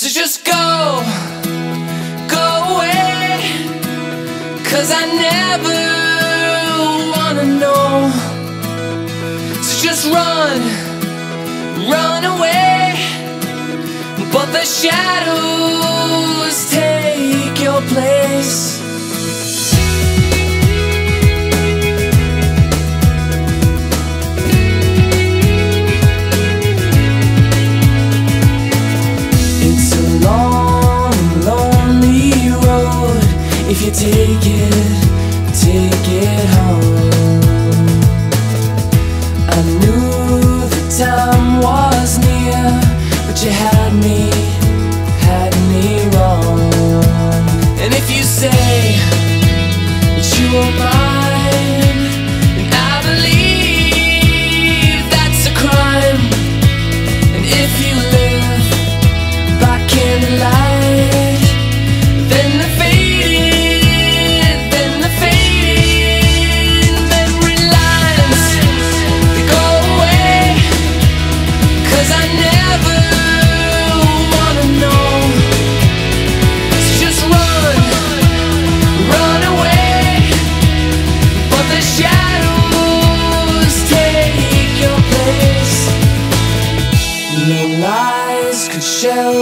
So just go, go away. Cause I never wanna know. So just run, run away. But the shadows take your place. If you take it,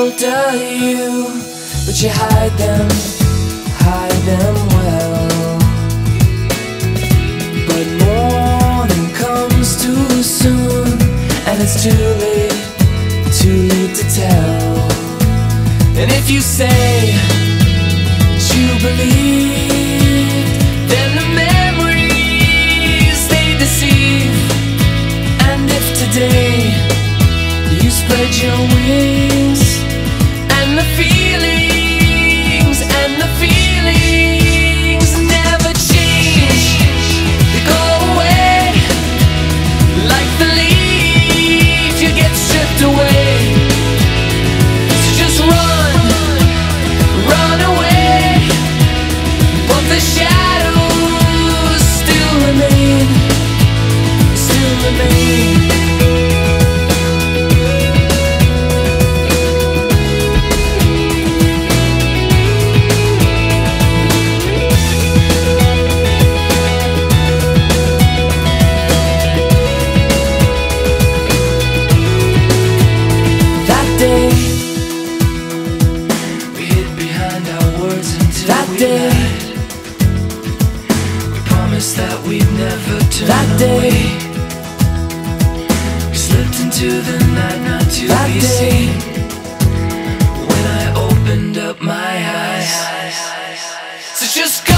shelter you, but you hide them, hide them well. But morning comes too soon, and it's too late, too late to tell. And if you say you believe, then the memories they deceive. And if today you spread your wings day. We promised that we'd never turn that away. Day. We slipped into the night, not to that be day. seen. When I opened up my eyes, so just go.